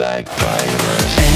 like